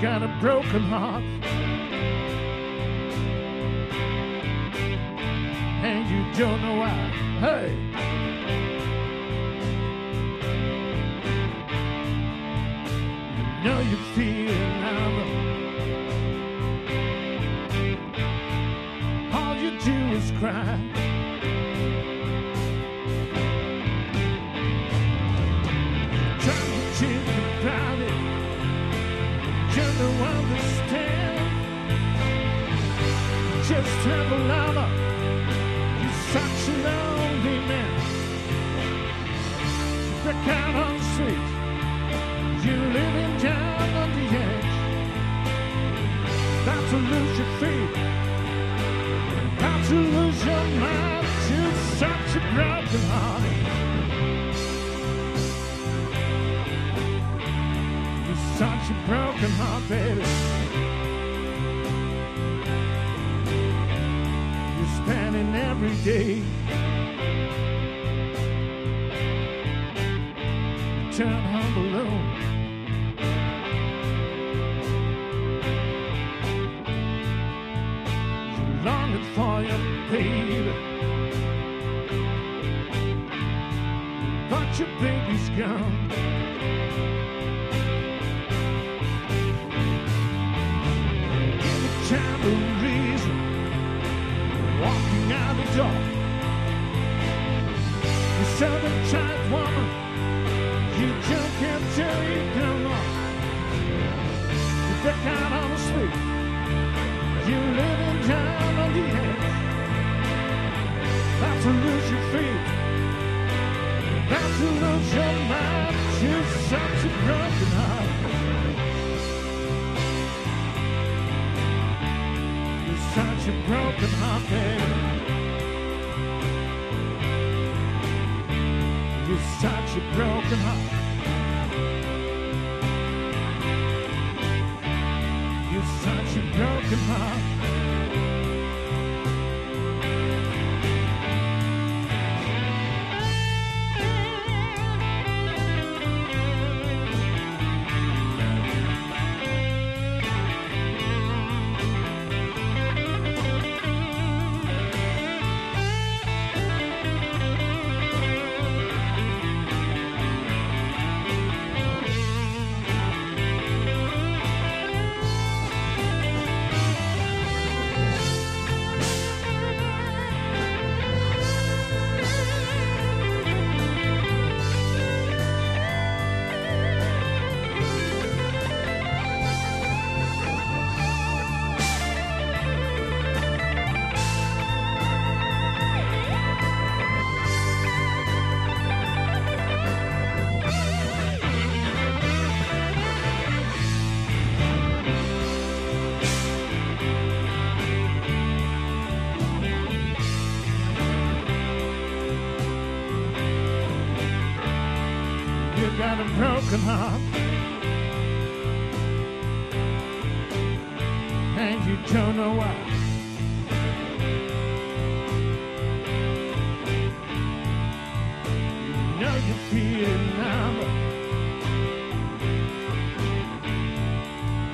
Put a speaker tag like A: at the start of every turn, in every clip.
A: got a broken heart. And you don't know why. Hey! You know you feel but all you do is cry. Have a. You're such a lonely man. Back out on the street. You're living down on the edge. About to lose your feet. About to lose your mind. You're such a broken heart. You're such a broken heart, baby. Every day. Turn alone. You're longing for your baby. But your baby's gone. Any time of reason, the door. You seven-time woman, you can't tell you come on. You back out on the street, you living down on the edge. About to lose your feet, about to lose your mind. You're such a broken heart. Such a broken heart, baby. Such a broken heart. You're such a broken heart. You got a broken heart. And you don't know why. You know you feel it now,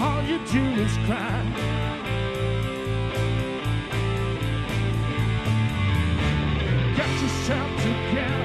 A: all you do is cry. Get yourself together.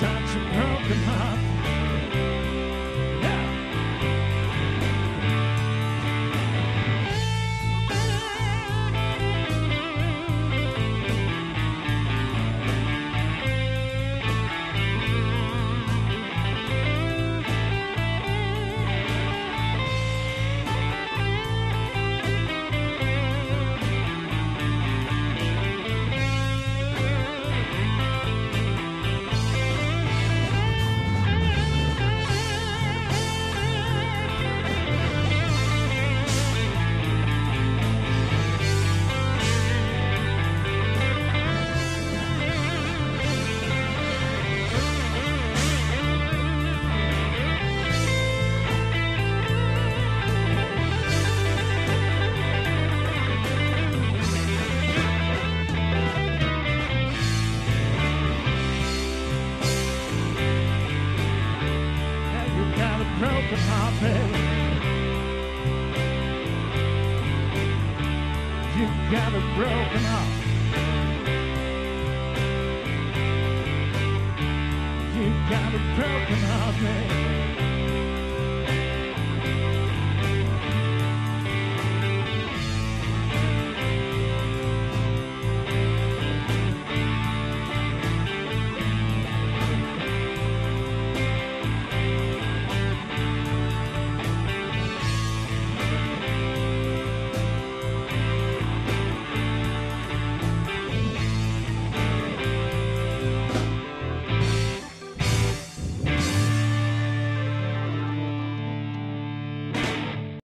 A: such a broken heart. nothing. You got a broken heart. You got a broken heart, man.